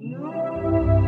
Música